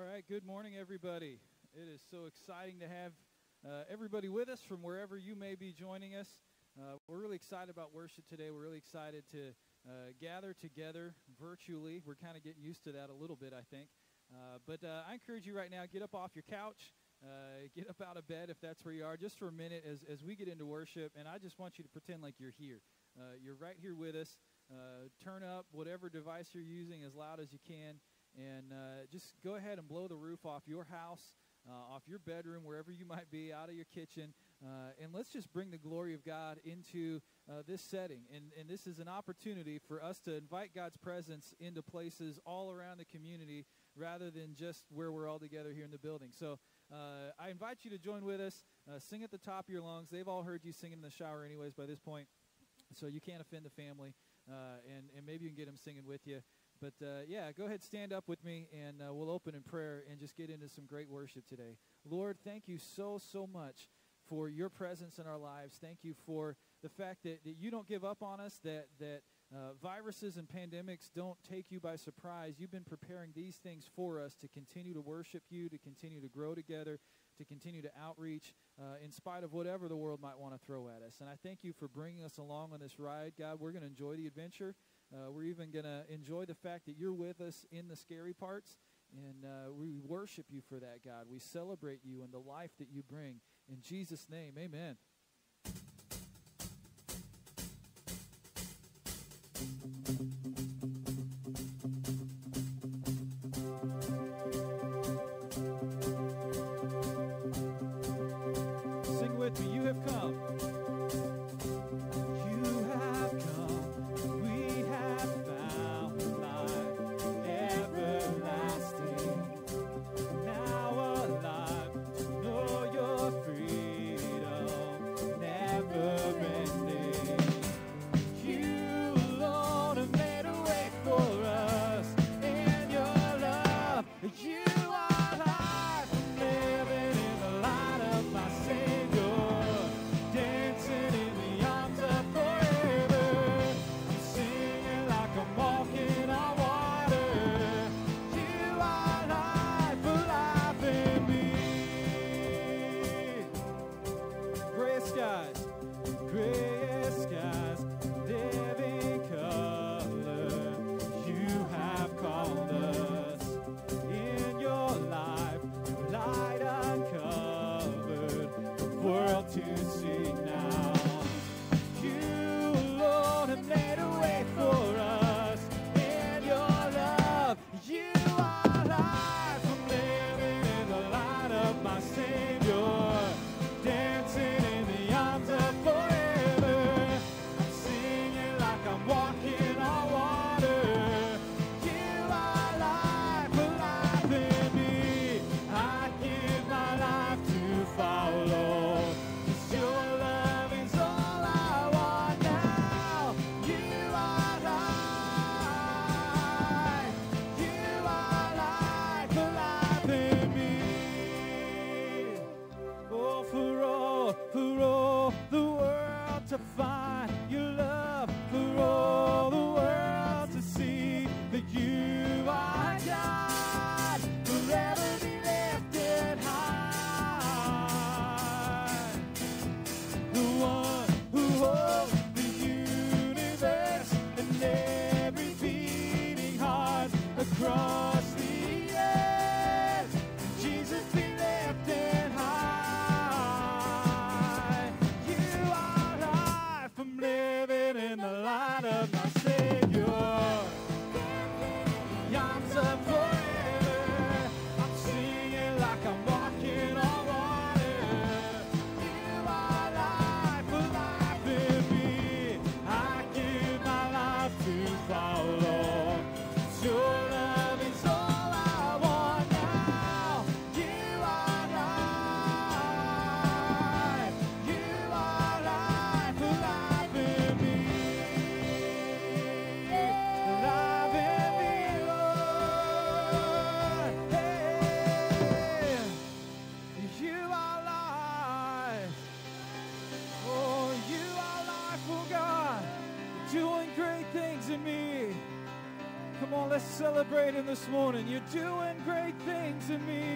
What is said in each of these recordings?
All right, good morning, everybody. It is so exciting to have uh, everybody with us from wherever you may be joining us. Uh, we're really excited about worship today. We're really excited to uh, gather together virtually. We're kind of getting used to that a little bit, I think. Uh, but uh, I encourage you right now, get up off your couch, uh, get up out of bed if that's where you are, just for a minute as, as we get into worship. And I just want you to pretend like you're here. you're right here with us. turn up whatever device you're using as loud as you can and uh, just go ahead and blow the roof off your house, uh, off your bedroom, wherever you might be, out of your kitchen, uh, and let's just bring the glory of God into uh, this setting. And, and this is an opportunity for us to invite God's presence into places all around the community rather than just where we're all together here in the building. So uh, I invite you to join with us, uh, sing at the top of your lungs. They've all heard you singing in the shower, anyways, by this point. So you can't offend the family, and, and maybe you can get them singing with you. But uh, yeah, go ahead, stand up with me, and uh, we'll open in prayer and just get into some great worship today. Lord, thank you so, so much for your presence in our lives. Thank you for the fact that, that you don't give up on us, that, that uh, viruses and pandemics don't take you by surprise. You've been preparing these things for us to continue to worship you, to continue to grow together, to continue to outreach uh, in spite of whatever the world might want to throw at us. And I thank you for bringing us along on this ride. God, we're going to enjoy the adventure. Uh, we're even going to enjoy the fact that you're with us in the scary parts. And uh, we worship you for that, God. We celebrate you and the life that you bring. In Jesus' name, amen. to find. This morning. You're doing great things in me,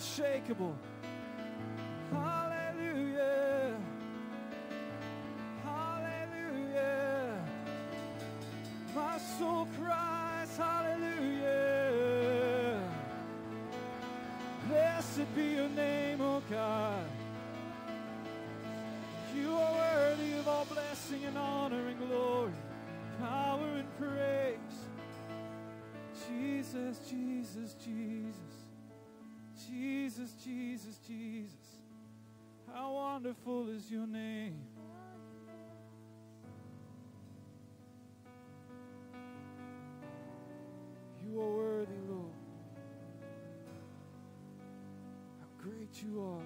unshakable. Jesus, Jesus, how wonderful is your name. You are worthy, Lord. How great you are.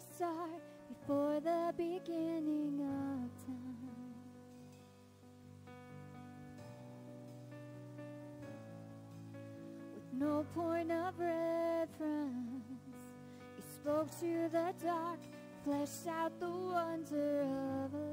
star before the beginning of time. With no point of reference, you spoke to the dark, fleshed out the wonder of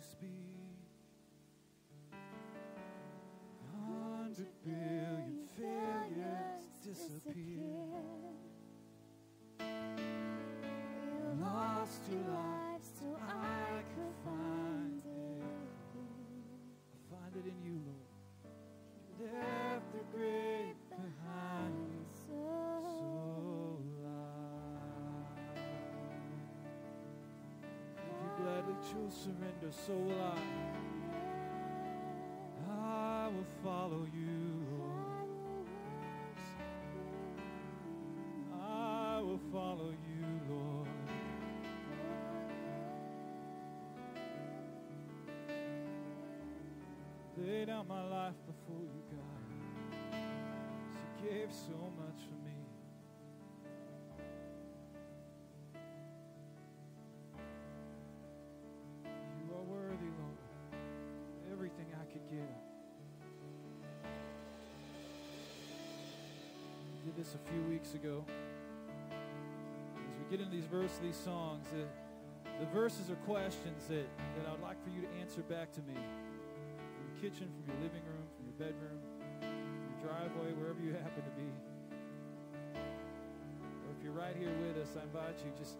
speak, chose surrender, so will I. I will follow you. I will follow you, Lord. Lay down my life before you, God. You gave so much for me. This a few weeks ago. As we get into these verses, these songs, the, the verses are questions that, that I'd like for you to answer back to me from your kitchen, from your living room, from your bedroom, your driveway, wherever you happen to be. Or if you're right here with us, I invite you just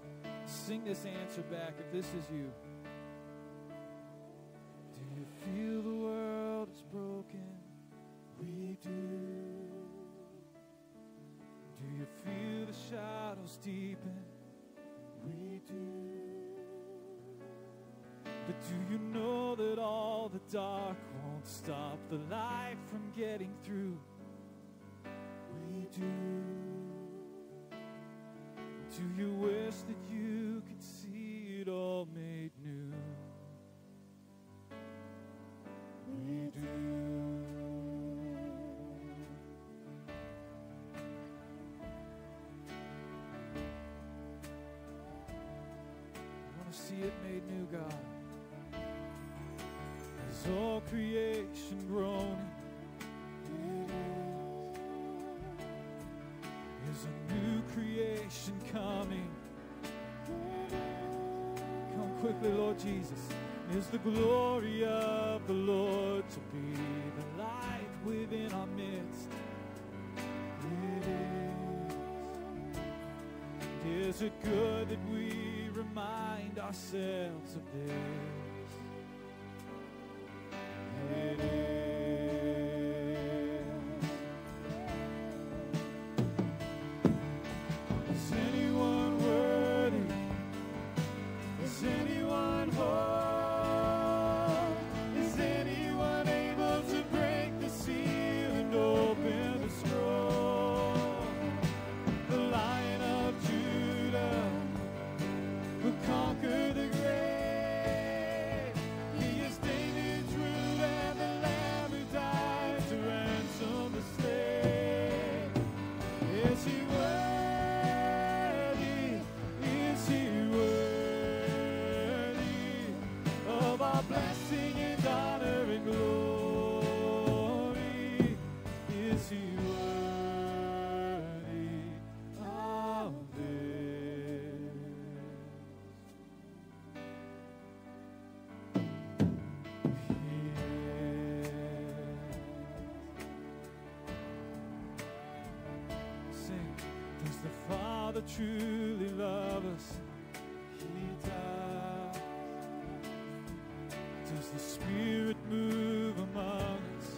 sing this answer back if this is you. See it made new, God. As all creation groaning. Is a new creation coming. Come quickly, Lord Jesus. Is the glory of the Lord to be the light within our midst? It is. Is it good that we remind ourselves of this? truly love us, He does. Does the Spirit move among us?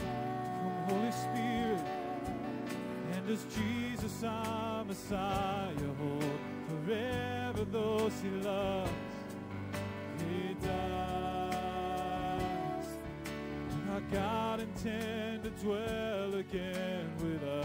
Come, Holy Spirit, and does Jesus, our Messiah, hold forever those He loves? He dies. And our God intend to dwell again with us.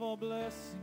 double blessing.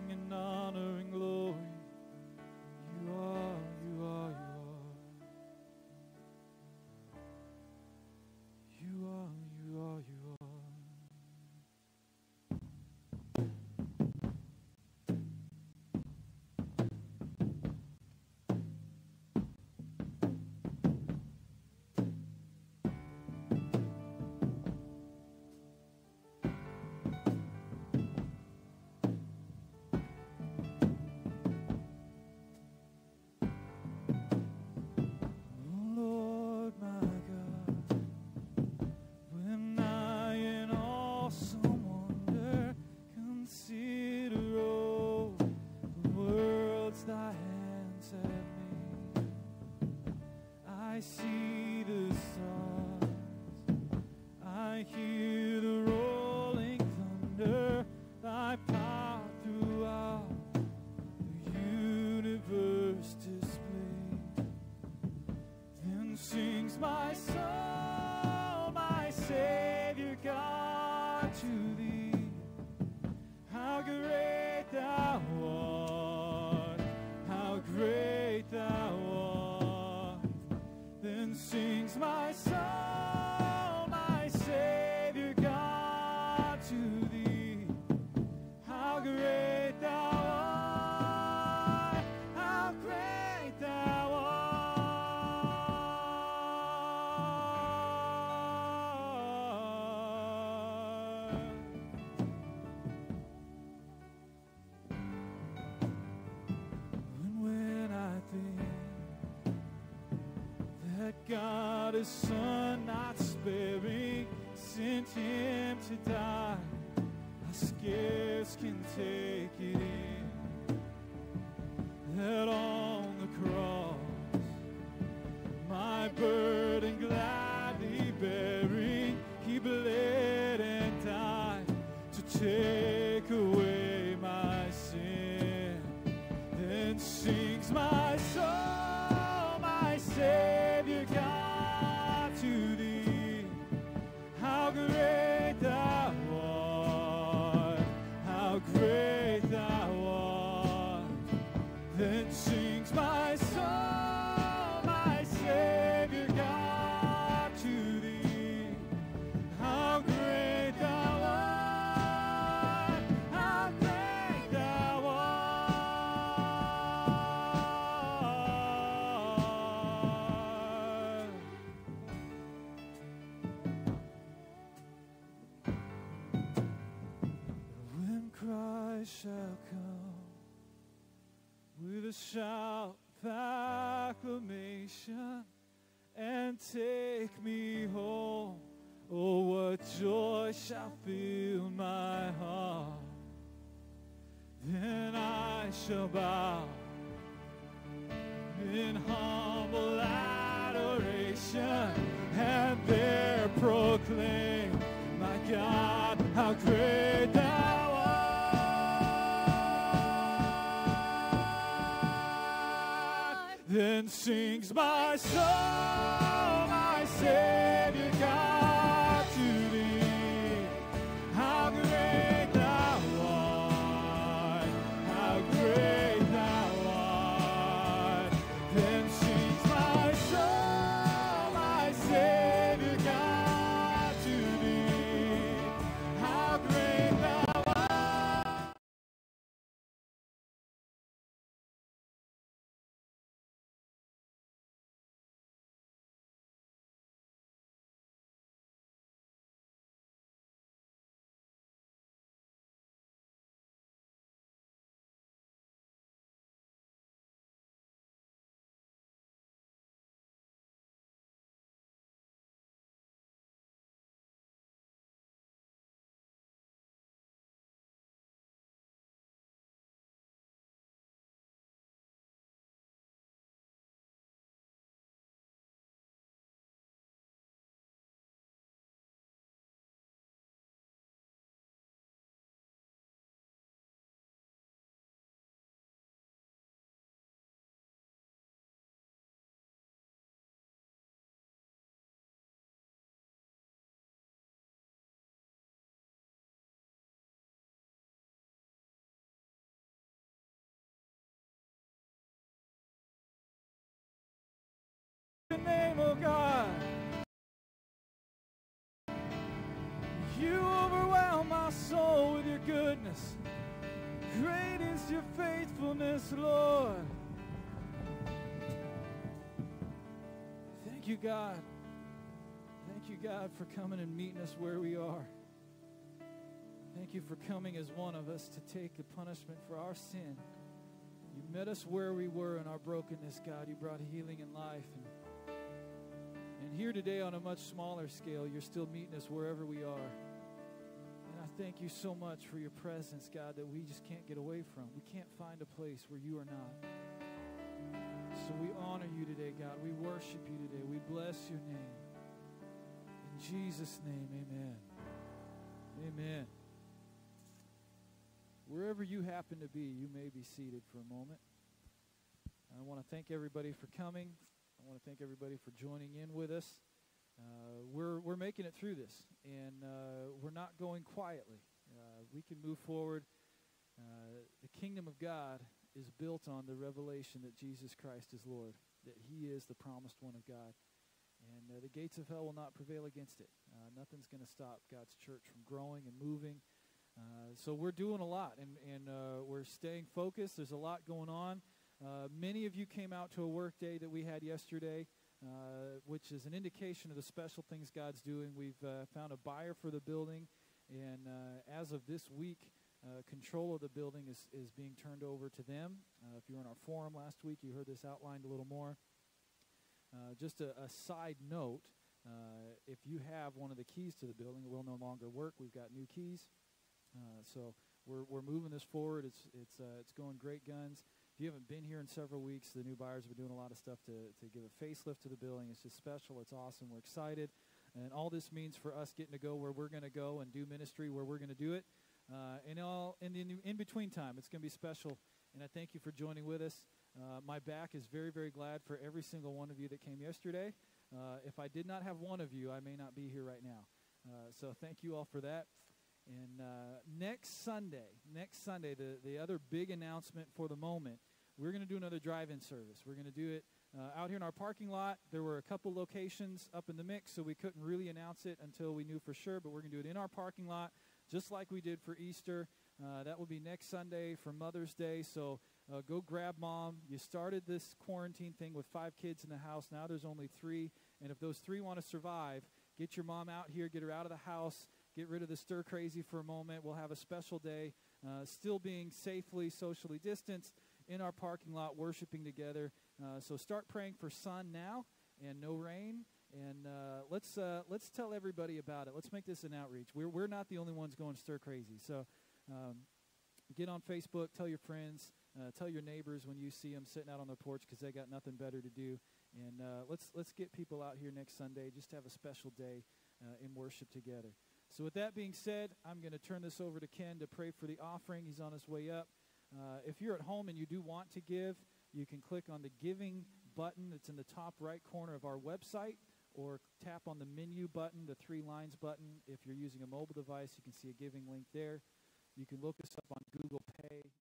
God, his son not sparing, sent him to die. I scarce can take. A shout acclamation and take me home. Oh, what joy shall fill my heart. Then I shall bow in humble adoration and there proclaim, my God, how great sings my soul, Great is your faithfulness, Lord. Thank you, God. Thank you, God, for coming and meeting us where we are. Thank you for coming as one of us to take the punishment for our sin. You met us where we were in our brokenness, God. You brought healing and life. And and here today, on a much smaller scale, you're still meeting us wherever we are. And I thank you so much for your presence, God, that we just can't get away from. We can't find a place where you are not. So we honor you today, God. We worship you today. We bless your name. In Jesus' name, amen. Amen. Wherever you happen to be, you may be seated for a moment. I want to thank everybody for coming. I want to thank everybody for joining in with us. Uh, we're, we're making it through this, and uh, we're not going quietly. Uh, we can move forward. Uh, the kingdom of God is built on the revelation that Jesus Christ is Lord, that He is the promised one of God. And uh, the gates of hell will not prevail against it. Uh, nothing's going to stop God's church from growing and moving. so we're doing a lot, and, and we're staying focused. There's a lot going on. Many of you came out to a work day that we had yesterday, uh, which is an indication of the special things God's doing. We've uh, found a buyer for the building, and uh, as of this week, uh, control of the building is, is being turned over to them. Uh, if you were in our forum last week, you heard this outlined a little more. just a, a, side note if you have one of the keys to the building, it will no longer work. We've got new keys. so we're, we're moving this forward. It's, it's, it's going great guns if you haven't been here in several weeks, the new buyers have been doing a lot of stuff to, to give a facelift to the building. It's just special. It's awesome. We're excited. And all this means for us getting to go where we're going to go and do ministry where we're going to do it. Uh, and all in the in between time, it's going to be special. And I thank you for joining with us. Uh, my back is very, very glad for every single one of you that came yesterday. Uh, if I did not have one of you, I may not be here right now. Uh, so thank you all for that. And uh, next Sunday, next Sunday, the, the other big announcement for the moment, we're going to do another drive-in service. We're going to do it uh, out here in our parking lot. There were a couple locations up in the mix, so we couldn't really announce it until we knew for sure. But we're going to do it in our parking lot, just like we did for Easter. Uh, that will be next Sunday for Mother's Day. So uh, go grab mom. You started this quarantine thing with five kids in the house. Now there's only three. And if those three want to survive, get your mom out here, get her out of the house, get rid of the stir crazy for a moment. We'll have a special day, uh, still being safely socially distanced in our parking lot, worshiping together. Uh, so start praying for sun now and no rain. And uh, let's uh, let's tell everybody about it. Let's make this an outreach. We're we're not the only ones going stir crazy. So um, get on Facebook, tell your friends, uh, tell your neighbors when you see them sitting out on their porch because they got nothing better to do. And uh, let's let's get people out here next Sunday. Just to have a special day in worship together. So with that being said, I'm going to turn this over to Ken to pray for the offering. He's on his way up. Uh, if you're at home and you do want to give, you can click on the giving button that's in the top right corner of our website or tap on the menu button, the three lines button. If you're using a mobile device, you can see a giving link there. You can look us up on Google Pay.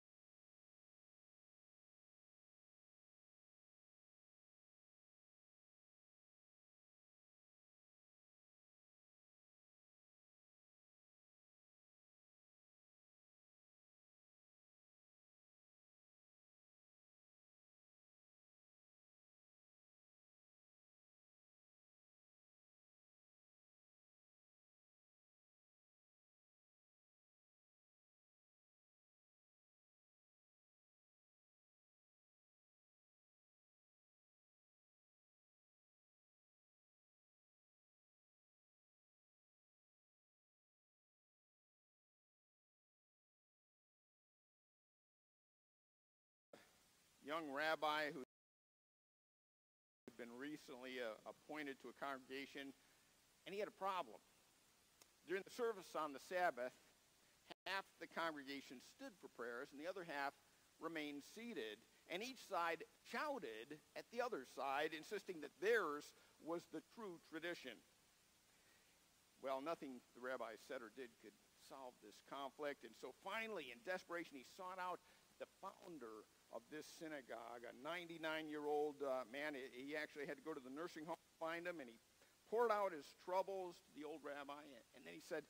Young rabbi who had been recently uh, appointed to a congregation, and he had a problem. During the service on the Sabbath, half the congregation stood for prayers, and the other half remained seated, and each side shouted at the other side, insisting that theirs was the true tradition. Well, nothing the rabbi said or did could solve this conflict, and so finally, in desperation, he sought out the founder of this synagogue, a 99-year-old uh, man. He actually had to go to the nursing home to find him, and he poured out his troubles to the old rabbi, and then he said,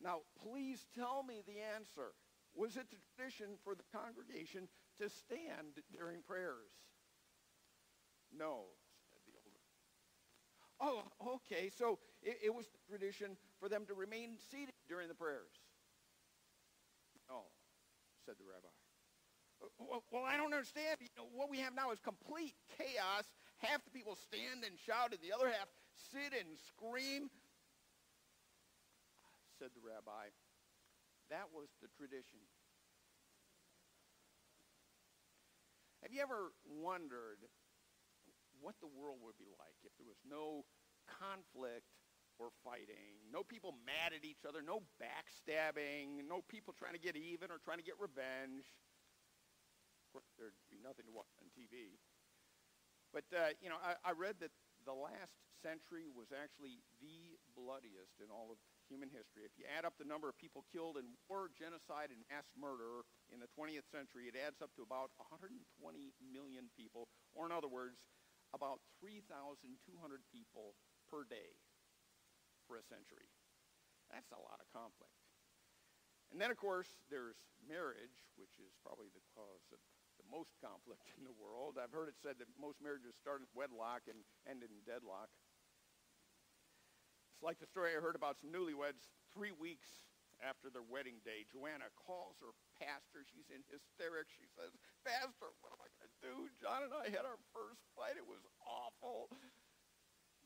now, please tell me the answer. Was it the tradition for the congregation to stand during prayers? No, said the older. Oh, okay, so it, it was the tradition for them to remain seated during the prayers. No, said the rabbi. Well, I don't understand. You know, what we have now is complete chaos. Half the people stand and shout, and the other half sit and scream. Said the rabbi, that was the tradition. Have you ever wondered what the world would be like if there was no conflict or fighting, no people mad at each other, no backstabbing, no people trying to get even or trying to get revenge? There'd be nothing to watch on TV. But, uh, you know, I, I read that the last century was actually the bloodiest in all of human history. If you add up the number of people killed in war, genocide, and mass murder in the 20th century, it adds up to about 120 million people, or in other words, about 3,200 people per day for a century. That's a lot of conflict. And then, of course, there's marriage, which is probably the cause of most conflict in the world. I've heard it said that most marriages start in wedlock and end in deadlock. It's like the story I heard about some newlyweds three weeks after their wedding day. Joanna calls her pastor. She's in hysterics. She says, Pastor, what am I going to do? John and I had our first fight. It was awful.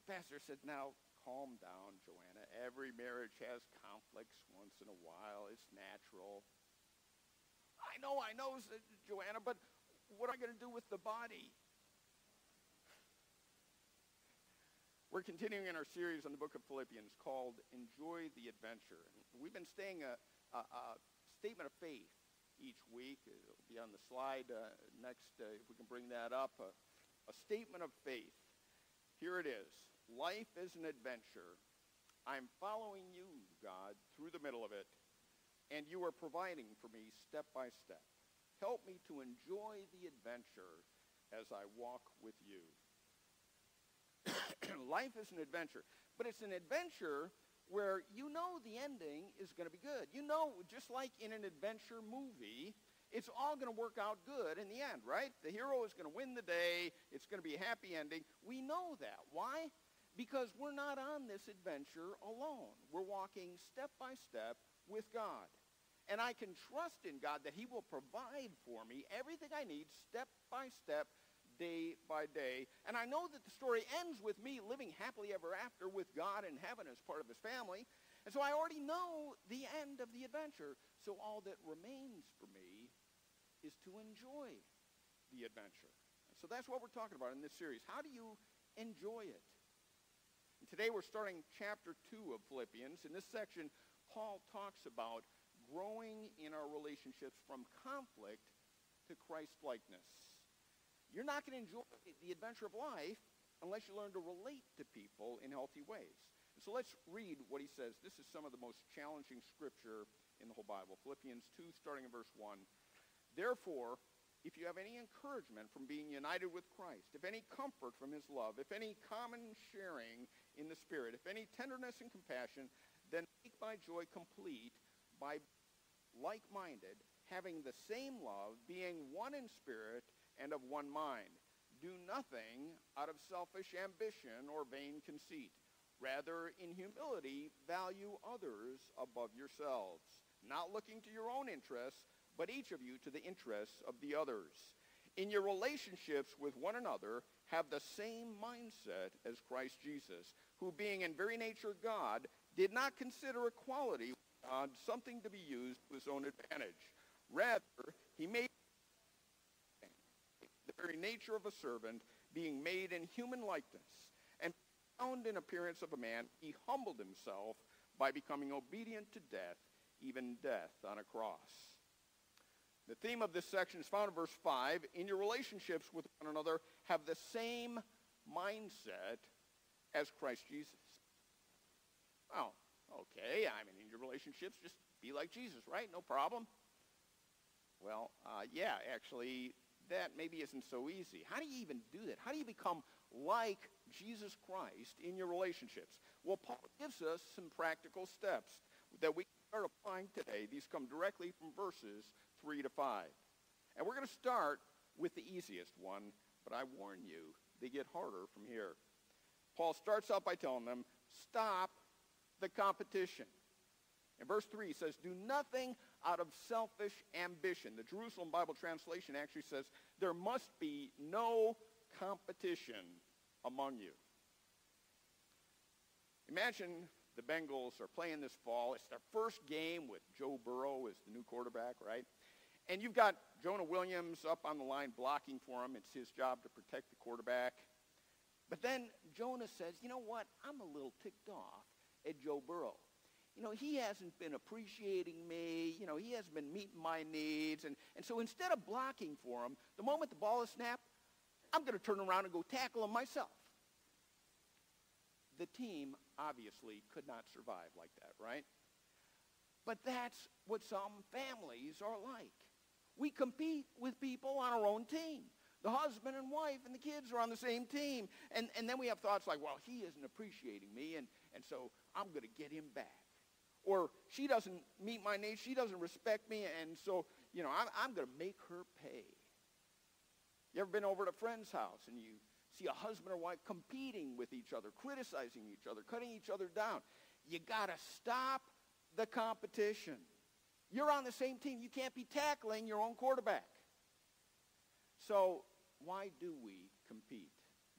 pastor said, now calm down, Joanna. Every marriage has conflicts once in a while. It's natural. I know, I know, said Joanna, but what am I going to do with the body? We're continuing in our series on the book of Philippians called Enjoy the Adventure. We've been staying a, a, a statement of faith each week. It'll be on the slide uh, next, uh, if we can bring that up. A statement of faith. Here it is. Life is an adventure. I'm following you, God, through the middle of it and you are providing for me step by step. Help me to enjoy the adventure as I walk with you. Life is an adventure, but it's an adventure where you know the ending is going to be good. You know, just like in an adventure movie, it's all going to work out good in the end, right? The hero is going to win the day. It's going to be a happy ending. We know that. Why? Because we're not on this adventure alone. We're walking step by step with God. And I can trust in God that he will provide for me everything I need step by step day by day. And I know that the story ends with me living happily ever after with God in heaven as part of his family. And so I already know the end of the adventure. So all that remains for me is to enjoy the adventure. So that's what we're talking about in this series. How do you enjoy it? And today we're starting chapter 2 of Philippians. In this section, Paul talks about growing in our relationships from conflict to Christ-likeness. You're not going to enjoy the adventure of life unless you learn to relate to people in healthy ways. And so let's read what he says. This is some of the most challenging scripture in the whole Bible. Philippians 2, starting in verse 1. Therefore, if you have any encouragement from being united with Christ, if any comfort from his love, if any common sharing in the Spirit, if any tenderness and compassion, then make my joy complete by like-minded, having the same love, being one in spirit, and of one mind. Do nothing out of selfish ambition or vain conceit. Rather, in humility, value others above yourselves, not looking to your own interests, but each of you to the interests of the others. In your relationships with one another, have the same mindset as Christ Jesus, who being in very nature God, did not consider equality something to be used to his own advantage. Rather, he made the very nature of a servant, being made in human likeness, and found in appearance of a man, he humbled himself by becoming obedient to death, even death on a cross. The theme of this section is found in verse 5. In your relationships with one another, have the same mindset as Christ Jesus. Oh, okay. I mean, in your relationships, just be like Jesus, right? No problem. Well, uh, yeah, actually, that maybe isn't so easy. How do you even do that? How do you become like Jesus Christ in your relationships? Well, Paul gives us some practical steps that we can start applying today. These come directly from verses 3 to 5. And we're going to start with the easiest one, but I warn you, they get harder from here. Paul starts out by telling them, stop the competition. In verse 3, he says, do nothing out of selfish ambition. The Jerusalem Bible translation actually says, there must be no competition among you. Imagine the Bengals are playing this fall. It's their first game with Joe Burrow as the new quarterback, right? And you've got Jonah Williams up on the line blocking for him. It's his job to protect the quarterback. But then Jonah says, you know what? I'm a little ticked off at Joe Burrow you know, he hasn't been appreciating me. You know, he hasn't been meeting my needs. And, and so instead of blocking for him, the moment the ball is snapped, I'm going to turn around and go tackle him myself. The team obviously could not survive like that, right? But that's what some families are like. We compete with people on our own team. The husband and wife and the kids are on the same team. And, and then we have thoughts like, well, he isn't appreciating me, and, and so I'm going to get him back or she doesn't meet my needs, she doesn't respect me, and so, you know, I'm, I'm going to make her pay. You ever been over at a friend's house and you see a husband or wife competing with each other, criticizing each other, cutting each other down? You got to stop the competition. You're on the same team. You can't be tackling your own quarterback. So why do we compete?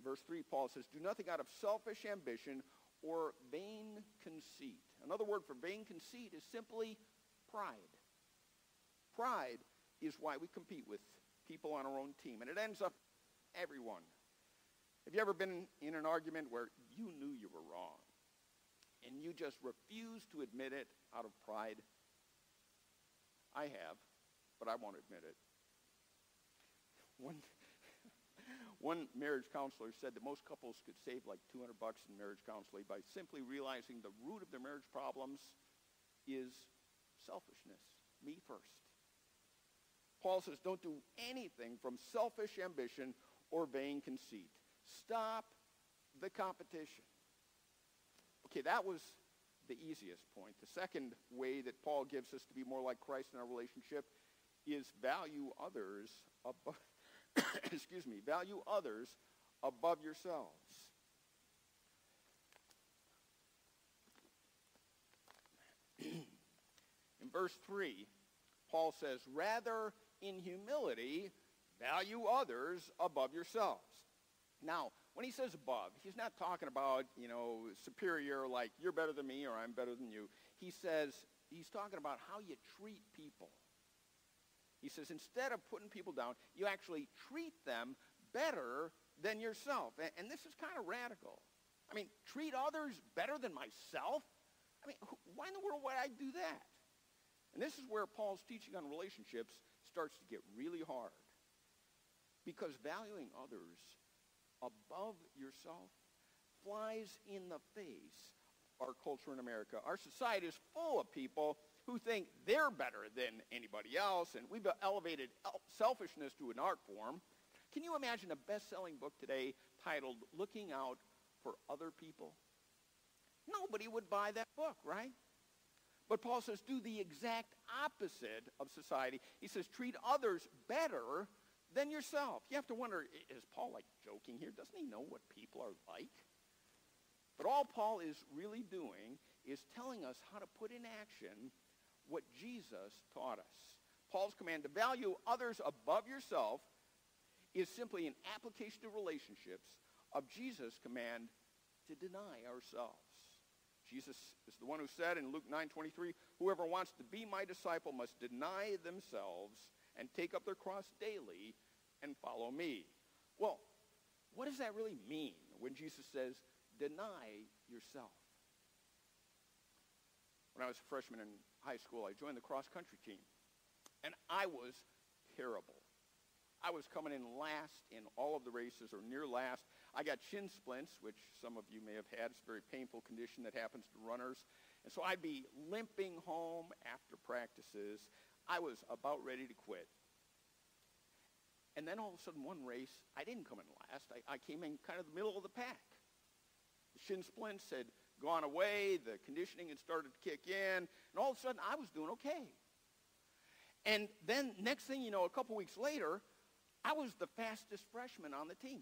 Verse 3, Paul says, Do nothing out of selfish ambition or vain conceit. Another word for vain conceit is simply pride. Pride is why we compete with people on our own team, and it ends up everyone. Have you ever been in an argument where you knew you were wrong and you just refused to admit it out of pride? I have, but I won't admit it. One, one marriage counselor said that most couples could save like 200 bucks in marriage counseling by simply realizing the root of their marriage problems is selfishness, me first. Paul says, don't do anything from selfish ambition or vain conceit. Stop the competition. Okay, that was the easiest point. The second way that Paul gives us to be more like Christ in our relationship is value others above, excuse me, value others above yourselves. in verse 3, Paul says, rather in humility, value others above yourselves. Now, when he says above, he's not talking about, you know, superior, like you're better than me or I'm better than you. He says, he's talking about how you treat people. He says, instead of putting people down, you actually treat them better than yourself. And, and this is kind of radical. I mean, treat others better than myself? I mean, why in the world would I do that? And this is where Paul's teaching on relationships starts to get really hard. Because valuing others above yourself flies in the face of our culture in America. Our society is full of people who think they're better than anybody else, and we've elevated selfishness to an art form. Can you imagine a best-selling book today titled Looking Out for Other People? Nobody would buy that book, right? But Paul says do the exact opposite of society. He says treat others better than yourself. You have to wonder, is Paul like joking here? Doesn't he know what people are like? But all Paul is really doing is telling us how to put in action what Jesus taught us. Paul's command to value others above yourself is simply an application of relationships of Jesus' command to deny ourselves. Jesus is the one who said in Luke 9:23, "Whoever wants to be my disciple must deny themselves and take up their cross daily and follow me." Well, what does that really mean when Jesus says, "Deny yourself"? When I was a freshman in high school, I joined the cross country team, and I was terrible. I was coming in last in all of the races or near last. I got shin splints, which some of you may have had. It's a very painful condition that happens to runners. And so I'd be limping home after practices. I was about ready to quit. And then all of a sudden, one race, I didn't come in last. I, I came in kind of the middle of the pack. The shin splints had gone away. The conditioning had started to kick in. And all of a sudden, I was doing okay. And then next thing you know, a couple weeks later, I was the fastest freshman on the team.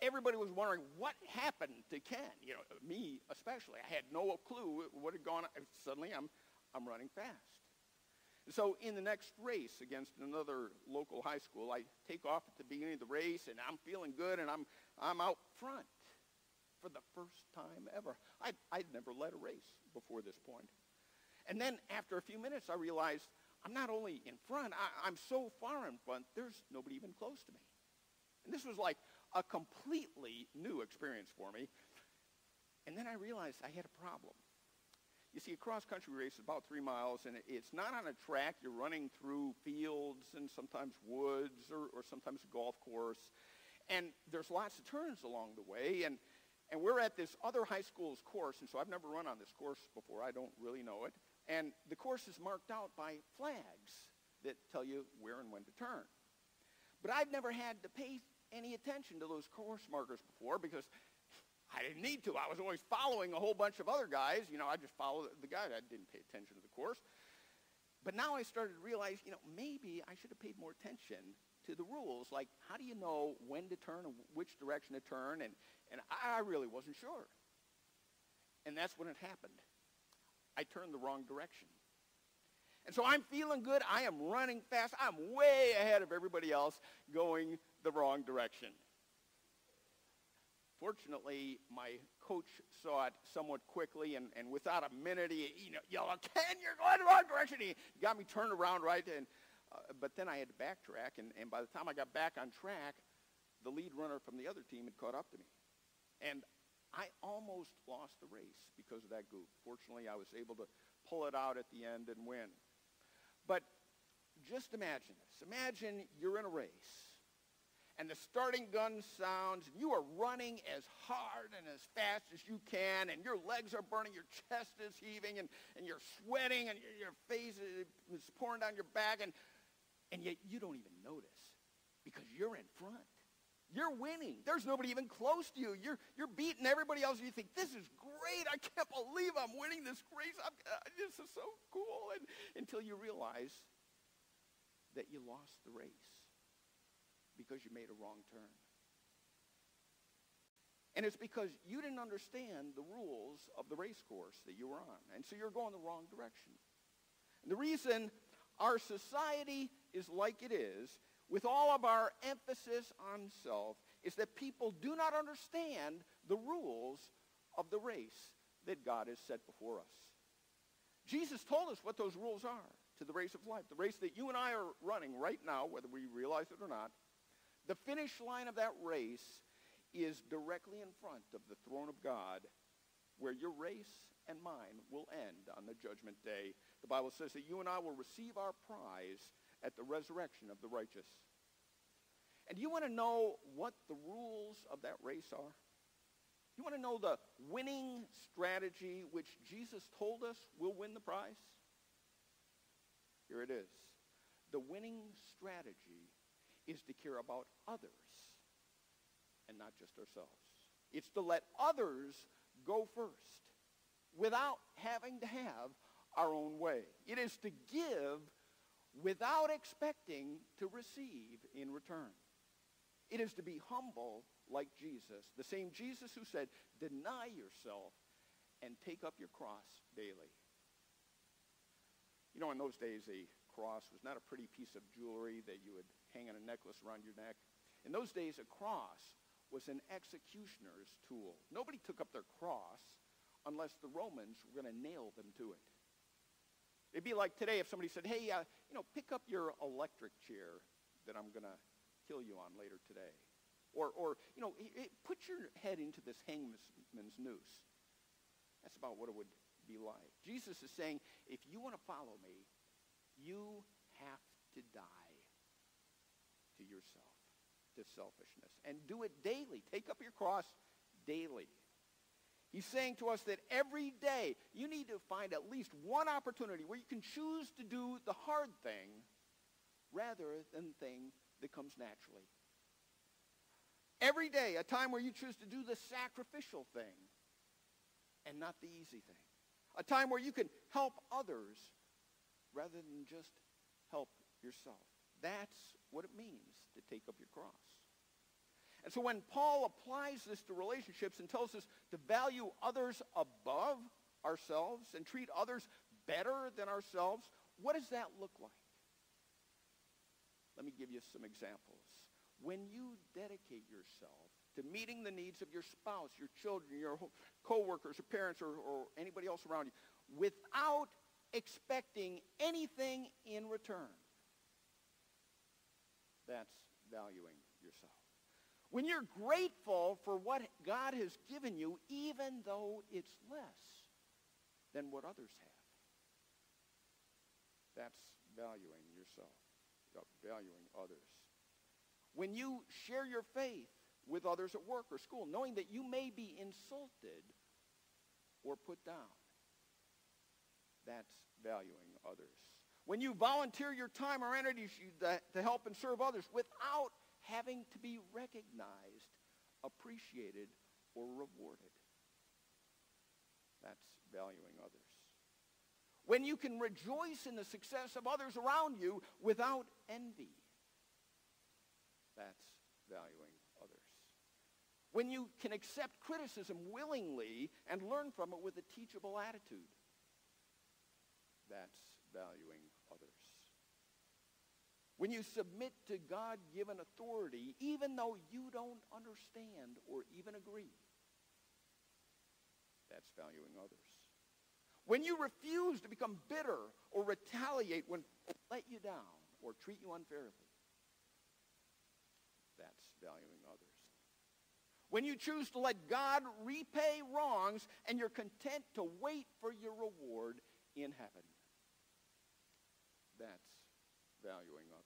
Everybody was wondering what happened to Ken. You know, me especially. I had no clue what had gone on. Suddenly, I'm, I'm running fast. So in the next race against another local high school, I take off at the beginning of the race, and I'm feeling good, and I'm, I'm out front for the first time ever. I'd, I'd never led a race before this point. And then after a few minutes, I realized I'm not only in front, I, I'm so far in front, there's nobody even close to me. And this was like a completely new experience for me. And then I realized I had a problem. You see, a cross-country race is about three miles, and it's not on a track. You're running through fields and sometimes woods or, or sometimes a golf course. And there's lots of turns along the way. And, and we're at this other high school's course, and so I've never run on this course before. I don't really know it. And the course is marked out by flags that tell you where and when to turn. But I've never had to pay any attention to those course markers before because I didn't need to. I was always following a whole bunch of other guys. You know, I just followed the guy. I didn't pay attention to the course. But now I started to realize, you know, maybe I should have paid more attention to the rules. Like, how do you know when to turn and which direction to turn? And, and I really wasn't sure. And that's when it happened. I turned the wrong direction. And so I'm feeling good. I am running fast. I'm way ahead of everybody else going the wrong direction. Fortunately, my coach saw it somewhat quickly, and, and without a minute, he you know, yelled, Ken, you're going the wrong direction. He got me turned around right, and, uh, but then I had to backtrack, and, and by the time I got back on track, the lead runner from the other team had caught up to me. And I almost lost the race because of that goof. Fortunately, I was able to pull it out at the end and win. But just imagine this. Imagine you're in a race and the starting gun sounds and you are running as hard and as fast as you can and your legs are burning, your chest is heaving and, and you're sweating and your, face is pouring down your back and And yet you don't even notice because you're in front. You're winning. There's nobody even close to you. You're, you're beating everybody else. And You think, this is great. I can't believe I'm winning this race. I'm, uh, this is so cool. And, until you realize that you lost the race because you made a wrong turn. And it's because you didn't understand the rules of the race course that you were on. And so you're going the wrong direction. And the reason our society is like it is with all of our emphasis on self is that people do not understand the rules of the race that God has set before us. Jesus told us what those rules are to the race of life, the race that you and I are running right now, whether we realize it or not. The finish line of that race is directly in front of the throne of God where your race and mine will end on the judgment day. The Bible says that you and I will receive our prize at the resurrection of the righteous. And do you want to know what the rules of that race are? You want to know the winning strategy which Jesus told us will win the prize? Here it is. The winning strategy is to care about others and not just ourselves. It's to let others go first without having to have our own way. It is to give without expecting to receive in return. It is to be humble like Jesus, the same Jesus who said, deny yourself and take up your cross daily. You know, in those days, a cross was not a pretty piece of jewelry that you would hang on a necklace around your neck. In those days, a cross was an executioner's tool. Nobody took up their cross unless the Romans were going to nail them to it. It'd be like today if somebody said, hey, uh, you know, pick up your electric chair that I'm going to kill you on later today. Or, or you know, put your head into this hangman's noose. That's about what it would be like. Jesus is saying, if you want to follow me, you have to die to yourself, to selfishness. And do it daily. Take up your cross daily. He's saying to us that every day you need to find at least one opportunity where you can choose to do the hard thing rather than the thing that comes naturally. Every day, a time where you choose to do the sacrificial thing and not the easy thing. A time where you can help others rather than just help yourself. That's what it means to take up your cross. And so when Paul applies this to relationships and tells us to value others above ourselves and treat others better than ourselves, what does that look like? Let me give you some examples. When you dedicate yourself to meeting the needs of your spouse, your children, your coworkers, your parents, or, or anybody else around you, without expecting anything in return, that's valuing. When you're grateful for what God has given you, even though it's less than what others have, that's valuing yourself, uh, valuing others. When you share your faith with others at work or school, knowing that you may be insulted or put down, that's valuing others. When you volunteer your time or energy to help and serve others without having to be recognized, appreciated, or rewarded. That's valuing others. When you can rejoice in the success of others around you without envy. That's valuing others. When you can accept criticism willingly and learn from it with a teachable attitude. That's valuing when you submit to God-given authority, even though you don't understand or even agree, that's valuing others. When you refuse to become bitter or retaliate when people let you down or treat you unfairly, that's valuing others. When you choose to let God repay wrongs and you're content to wait for your reward in heaven, that's valuing others.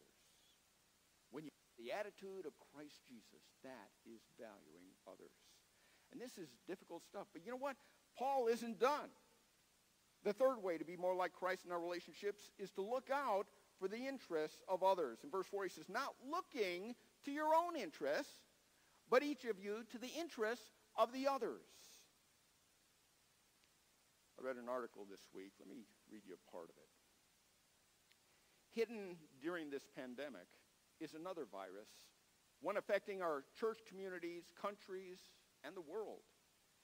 When you the attitude of Christ Jesus, that is valuing others. And this is difficult stuff. But you know what? Paul isn't done. The third way to be more like Christ in our relationships is to look out for the interests of others. In verse 4, he says, not looking to your own interests, but each of you to the interests of the others. I read an article this week. Let me read you a part of it. Hidden during this pandemic is another virus, one affecting our church communities, countries, and the world.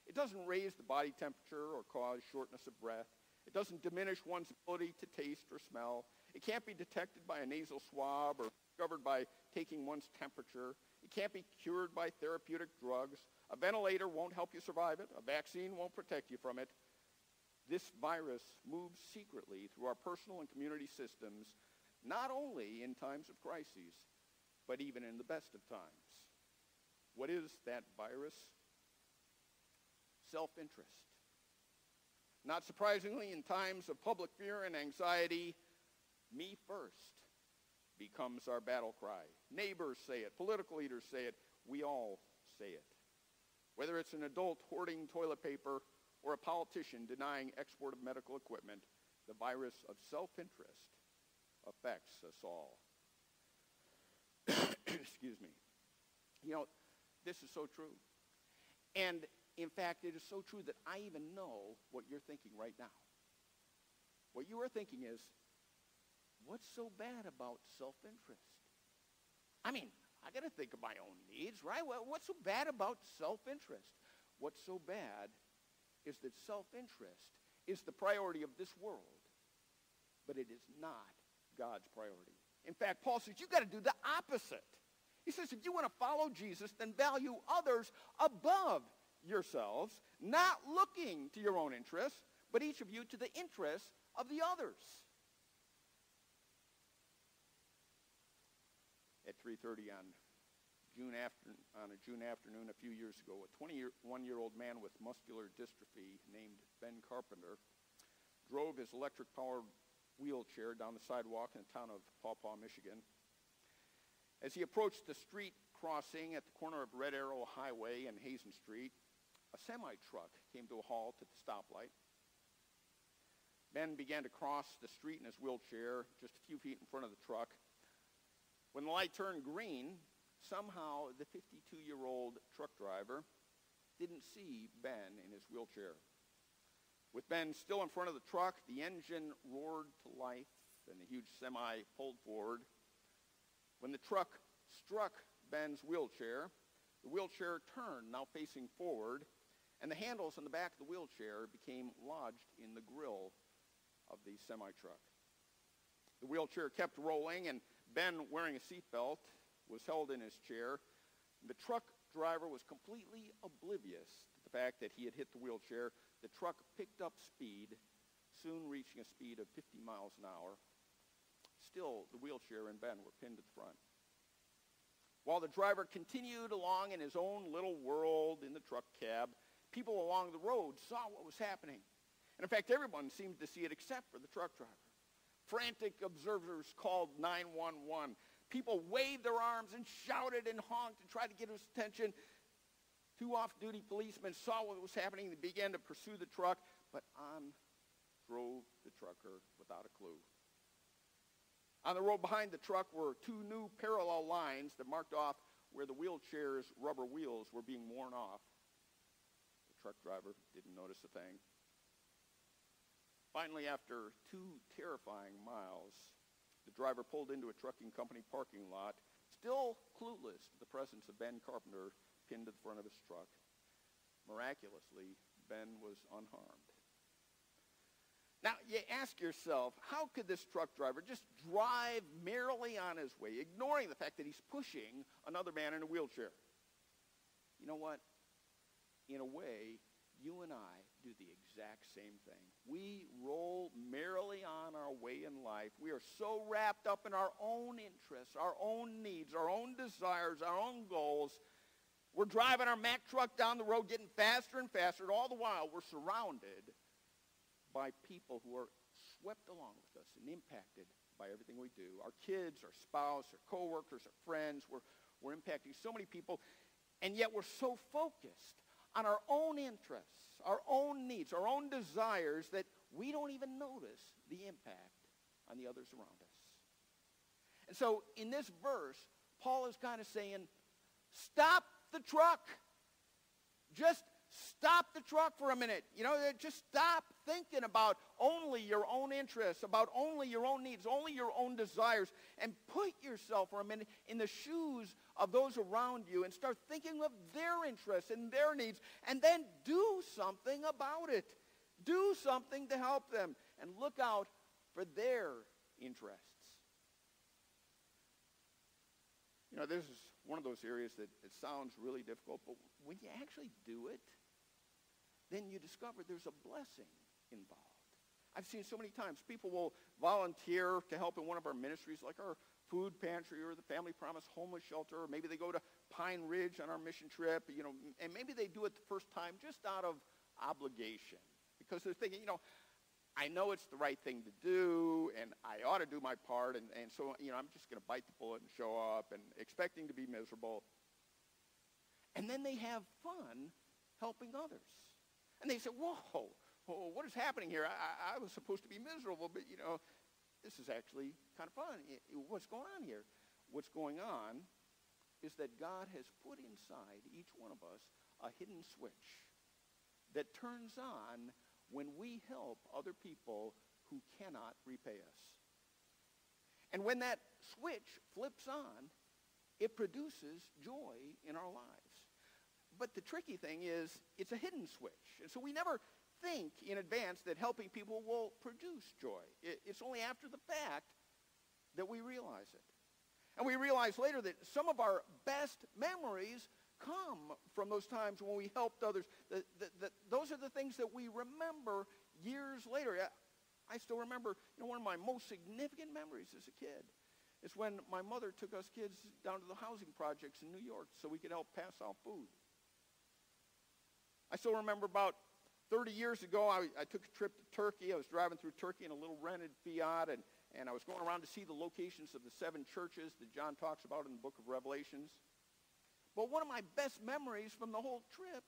It doesn't raise the body temperature or cause shortness of breath. It doesn't diminish one's ability to taste or smell. It can't be detected by a nasal swab or discovered by taking one's temperature. It can't be cured by therapeutic drugs. A ventilator won't help you survive it. A vaccine won't protect you from it. This virus moves secretly through our personal and community systems, not only in times of crises, but even in the best of times. What is that virus? Self-interest. Not surprisingly, in times of public fear and anxiety, me first becomes our battle cry. Neighbors say it. Political leaders say it. We all say it. Whether it's an adult hoarding toilet paper or a politician denying export of medical equipment, the virus of self-interest affects us all. Excuse me. You know, this is so true. And in fact, it is so true that I even know what you're thinking right now. What you are thinking is, what's so bad about self-interest? I mean, I got to think of my own needs, right? What's so bad about self-interest? What's so bad is that self-interest is the priority of this world, but it is not God's priority. In fact, Paul says you've got to do the opposite. He says if you want to follow Jesus, then value others above yourselves, not looking to your own interests, but each of you to the interests of the others. At 3.30 on June after, on a June afternoon a few years ago, a 21-year-old man with muscular dystrophy named Ben Carpenter drove his electric-powered wheelchair down the sidewalk in the town of Paw Paw, Michigan. As he approached the street crossing at the corner of Red Arrow Highway and Hazen Street, a semi-truck came to a halt at the stoplight. Ben began to cross the street in his wheelchair just a few feet in front of the truck. When the light turned green, somehow the 52-year-old truck driver didn't see Ben in his wheelchair. With Ben still in front of the truck, the engine roared to life and the huge semi pulled forward. When the truck struck Ben's wheelchair, the wheelchair turned, now facing forward, and the handles on the back of the wheelchair became lodged in the grill of the semi-truck. The wheelchair kept rolling, and Ben, wearing a seatbelt, was held in his chair. The truck driver was completely oblivious to the fact that he had hit the wheelchair. The truck picked up speed, soon reaching a speed of 50 miles an hour. Still, the wheelchair and Ben were pinned to the front. While the driver continued along in his own little world in the truck cab, people along the road saw what was happening. And in fact, everyone seemed to see it except for the truck driver. Frantic observers called 911. People waved their arms and shouted and honked and tried to get his attention. Two off-duty policemen saw what was happening. They began to pursue the truck, but on drove the trucker without a clue. On the road behind the truck were two new parallel lines that marked off where the wheelchair's rubber wheels were being worn off The truck driver didn't notice a thing. Finally, after two terrifying miles, the driver pulled into a trucking company parking lot, still clueless to the presence of Ben Carpenter pinned to the front of his truck. Miraculously, Ben was unharmed. Now, you ask yourself, how could this truck driver just drive merrily on his way, ignoring the fact that he's pushing another man in a wheelchair? You know what? in a way, you and I do the exact same thing. We roll merrily on our way in life. We are so wrapped up in our own interests, our own needs, our own desires, our own goals. We're driving our Mack truck down the road getting faster and faster, and all the while we're surrounded by people who are swept along with us and impacted by everything we do. Our kids, our spouse, our coworkers, our friends, we're, we're impacting so many people, and yet we're so focused on our own interests, our own needs, our own desires that we don't even notice the impact on the others around us. And so in this verse, Paul is kind of saying, stop the truck. Just stop the truck for a minute. You know, uh, just stop thinking about only your own interests, about only your own needs, only your own desires, and put yourself for a minute in the shoes of those around you and start thinking of their interests and their needs, and then do something about it. Do something to help them and look out for their interests. You know, this is one of those areas that it sounds really difficult, but when you actually do it, then you discover there's a blessing involved. I've seen so many times people will volunteer to help in one of our ministries, like our food pantry or the Family Promise homeless shelter, or maybe they go to Pine Ridge on our mission trip, you know, and maybe they do it the first time just out of obligation because they're thinking, you know, I know it's the right thing to do, and I ought to do my part, and, and so, you know, I'm just going to bite the bullet and show up and expecting to be miserable. And then they have fun helping others. And they say, whoa, whoa what is happening here? I, I, was supposed to be miserable, but, you know, this is actually kind of fun. What's going on here? What's going on is that God has put inside each one of us a hidden switch that turns on when we help other people who cannot repay us. And when that switch flips on, it produces joy in our lives but the tricky thing is it's a hidden switch. And so we never think in advance that helping people will produce joy. It, it's only after the fact that we realize it. And we realize later that some of our best memories come from those times when we helped others. The, the, the, those are the things that we remember years later. I still remember you know, one of my most significant memories as a kid is when my mother took us kids down to the housing projects in New York so we could help pass out food. I still remember about 30 years ago, I, I, took a trip to Turkey. I was driving through Turkey in a little rented Fiat, and, and I was going around to see the locations of the seven churches that John talks about in the book of Revelations. But one of my best memories from the whole trip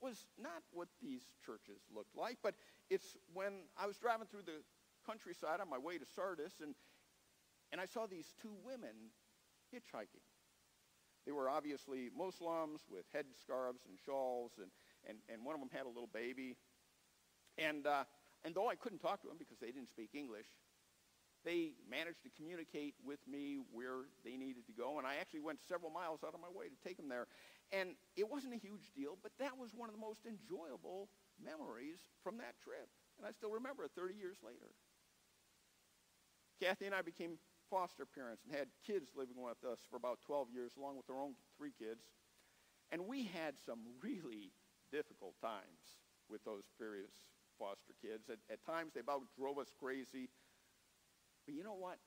was not what these churches looked like, but it's when I was driving through the countryside on my way to Sardis, and, and I saw these two women hitchhiking. They were obviously Muslims with head scarves and shawls, and, and, and one of them had a little baby. And, uh, and though I couldn't talk to them because they didn't speak English, they managed to communicate with me where they needed to go. And I actually went several miles out of my way to take them there. And it wasn't a huge deal, but that was one of the most enjoyable memories from that trip. And I still remember it 30 years later. Kathy and I became foster parents and had kids living with us for about 12 years, along with our own three kids. And we had some really difficult times with those various foster kids. At, at times, they about drove us crazy. But you know what?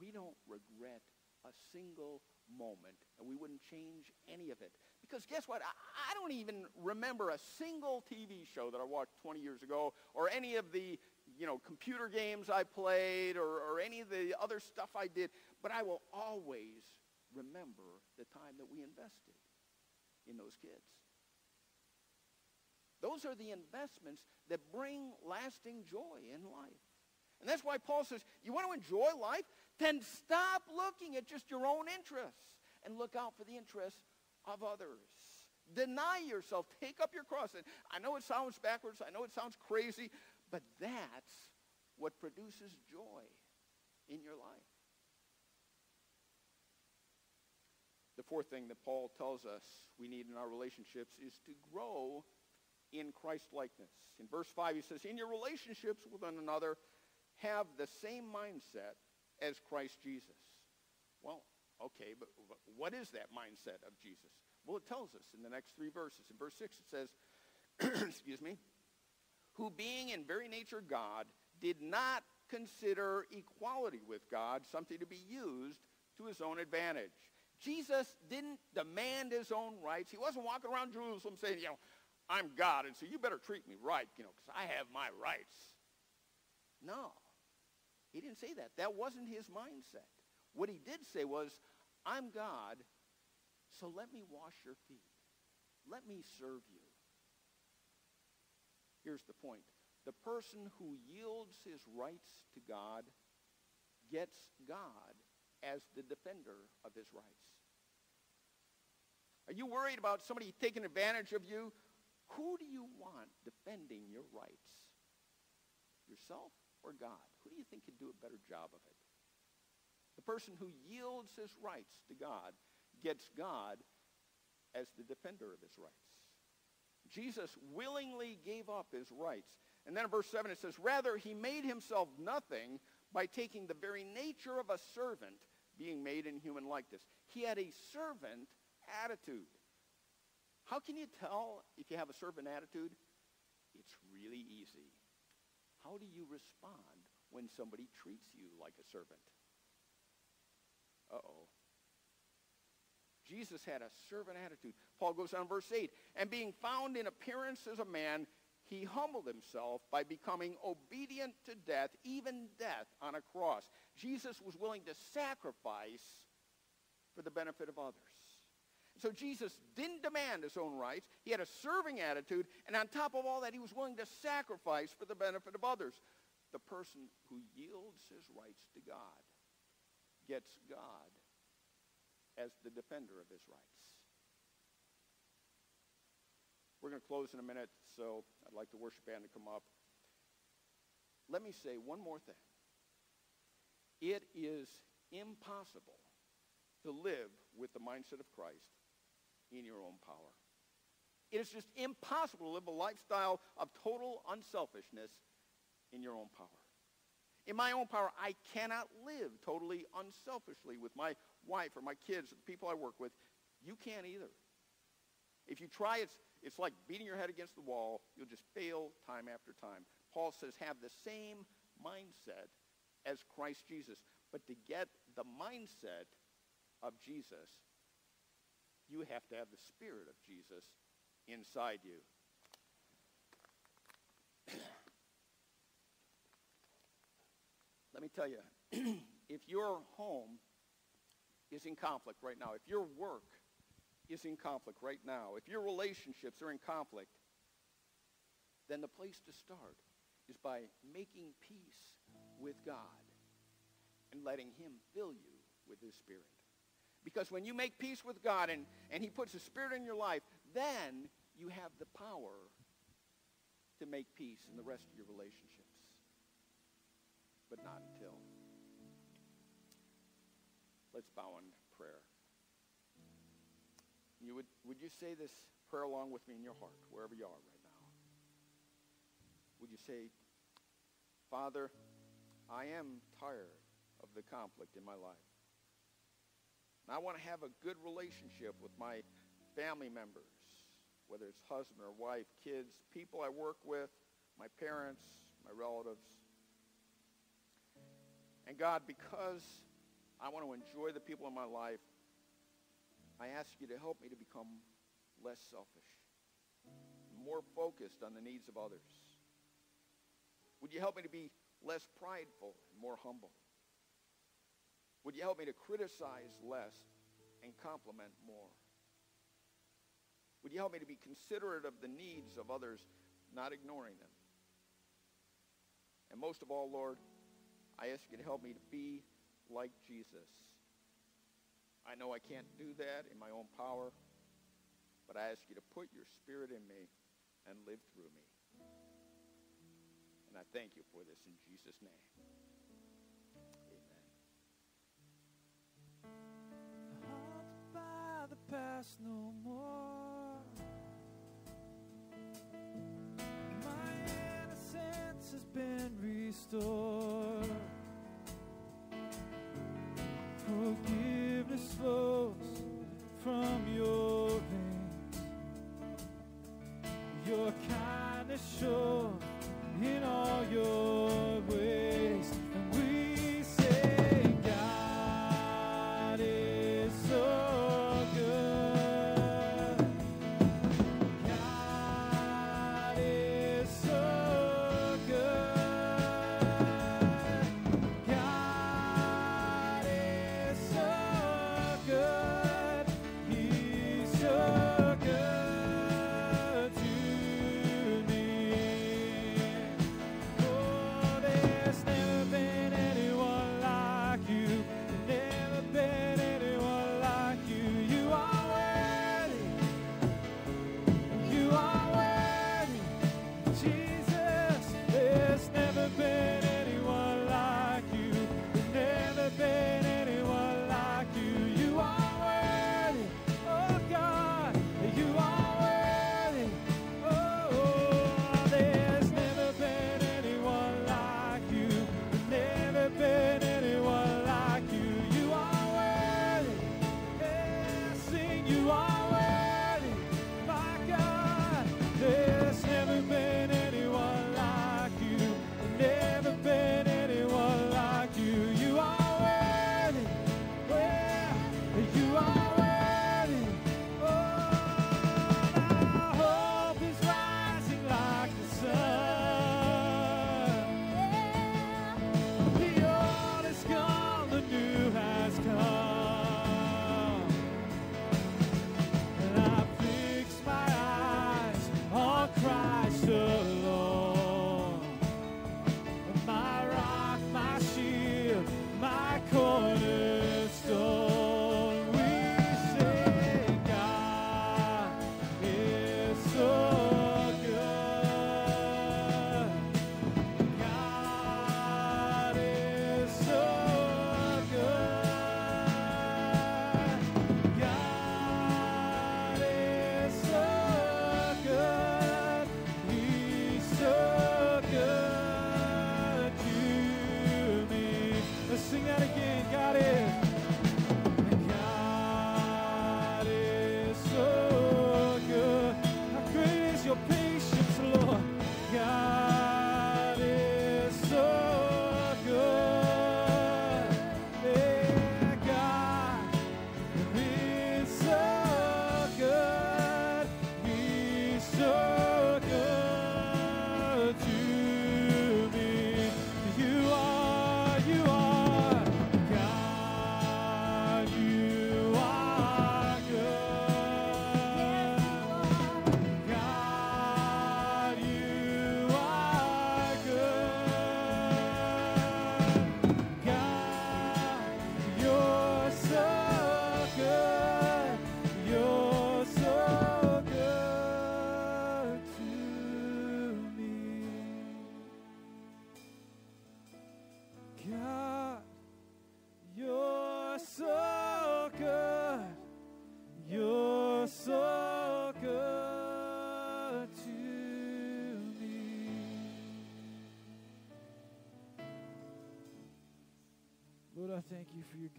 We don't regret a single moment, and we wouldn't change any of it. Because guess what? I, I, don't even remember a single TV show that I watched 20 years ago or any of the you know, computer games I played or, or any of the other stuff I did. But I will always remember the time that we invested in those kids. Those are the investments that bring lasting joy in life. And that's why Paul says, you want to enjoy life? Then stop looking at just your own interests and look out for the interests of others. Deny yourself. Take up your cross. And I know it sounds backwards. I know it sounds crazy. But that's what produces joy in your life. The fourth thing that Paul tells us we need in our relationships is to grow in Christ likeness. In verse 5, he says, In your relationships with one another, have the same mindset as Christ Jesus. Well, okay, but, but what is that mindset of Jesus? Well, it tells us in the next three verses. In verse 6, it says, excuse me, who being in very nature God, did not consider equality with God something to be used to his own advantage. Jesus didn't demand his own rights. He wasn't walking around Jerusalem saying, you know, I'm God, and so you better treat me right, you know, because I have my rights. No, he didn't say that. That wasn't his mindset. What he did say was, I'm God, so let me wash your feet. Let me serve you. Here's the point. The person who yields his rights to God gets God as the defender of his rights. Are you worried about somebody taking advantage of you? Who do you want defending your rights? Yourself or God? Who do you think can do a better job of it? The person who yields his rights to God gets God as the defender of his rights. Jesus willingly gave up his rights. And then in verse 7 it says, Rather, he made himself nothing by taking the very nature of a servant, being made in human likeness. He had a servant attitude. How can you tell if you have a servant attitude? It's really easy. How do you respond when somebody treats you like a servant? Uh-oh. Jesus had a servant attitude. Paul goes on verse 8, and being found in appearance as a man, he humbled himself by becoming obedient to death, even death on a cross. Jesus was willing to sacrifice for the benefit of others. So Jesus didn't demand his own rights. He had a serving attitude, and on top of all that, he was willing to sacrifice for the benefit of others. The person who yields his rights to God gets God as the defender of his rights. We're going to close in a minute, so I'd like the worship band to come up. Let me say one more thing. It is impossible to live with the mindset of Christ in your own power. It is just impossible to live a lifestyle of total unselfishness in your own power. In my own power, I cannot live totally unselfishly with my wife or my kids or the people I work with. You can't either. If you try, it's, it's like beating your head against the wall. You'll just fail time after time. Paul says, have the same mindset as Christ Jesus. But to get the mindset of Jesus, you have to have the Spirit of Jesus inside you. Let me tell you, if your home is in conflict right now, if your work is in conflict right now, if your relationships are in conflict, then the place to start is by making peace with God and letting him fill you with his spirit. Because when you make peace with God and, and he puts his spirit in your life, then you have the power to make peace in the rest of your relationships. But not until. Let's bow in prayer. You would, would you say this prayer along with me in your heart, wherever you are right now? Would you say, Father, I am tired of the conflict in my life. And I want to have a good relationship with my family members, whether it's husband or wife, kids, people I work with, my parents, my relatives. And God, because I want to enjoy the people in my life. I ask you to help me to become less selfish, more focused on the needs of others. Would you help me to be less prideful and more humble? Would you help me to criticize less and compliment more? Would you help me to be considerate of the needs of others, not ignoring them? And most of all, Lord, I ask you to help me to be like Jesus. I know I can't do that in my own power, but I ask you to put your spirit in me and live through me. And I thank you for this in Jesus' name. By the past no more. My innocence has been restored. Forgiveness flows from your veins. Your kindness shows in all your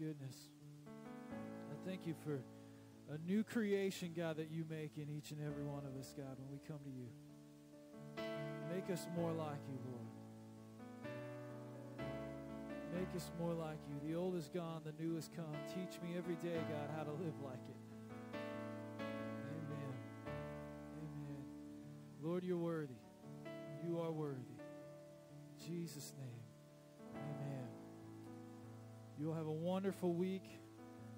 goodness. I thank you for a new creation, God, that you make in each and every one of us, God, when we come to you. Make us more like you, Lord. Make us more like you. The old is gone, the new has come. Teach me every day, God, how to live like it. Amen. Amen. Lord, you're worthy. You are worthy. In Jesus' name. You'll have a wonderful week.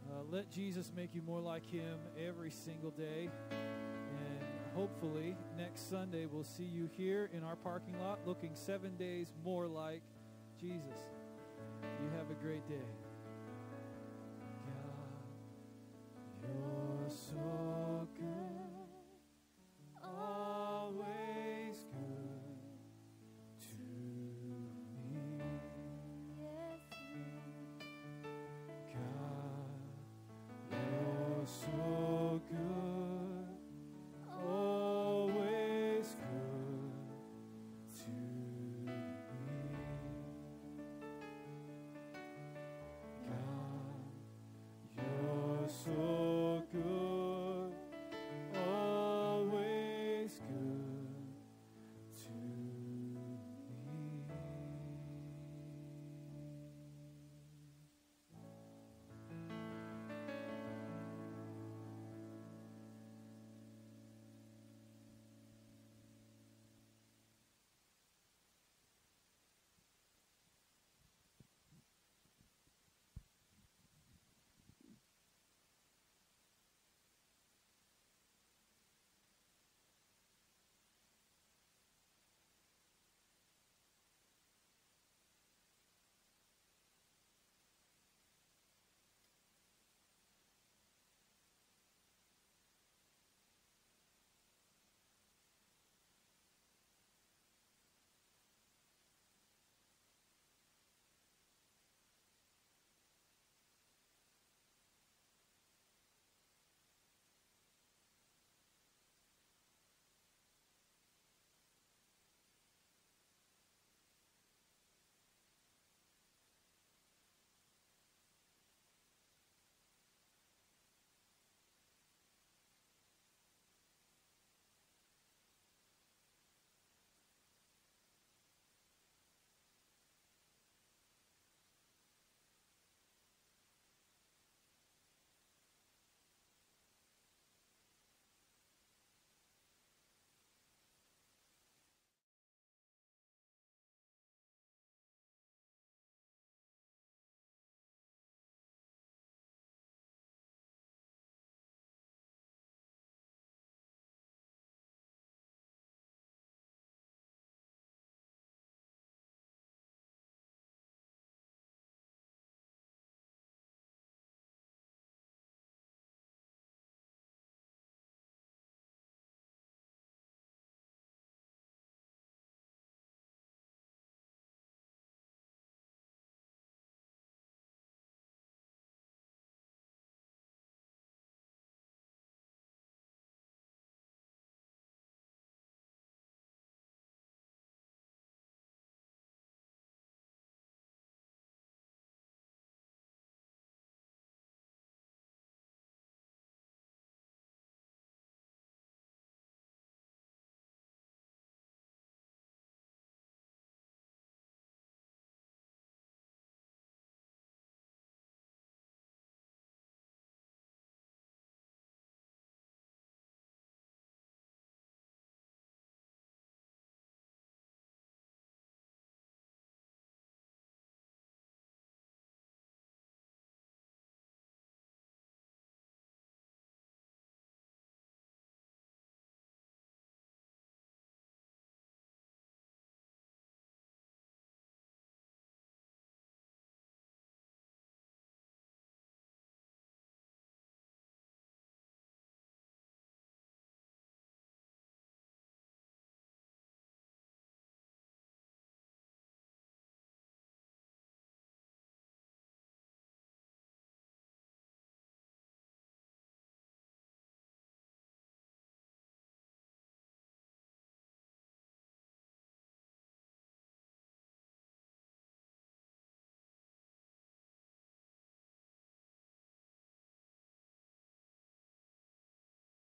Uh, let Jesus make you more like him every single day. And hopefully, next Sunday, we'll see you here in our parking lot looking seven days more like Jesus. You have a great day. God, you're